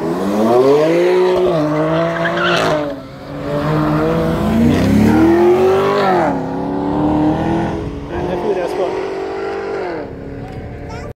Mm-hmm.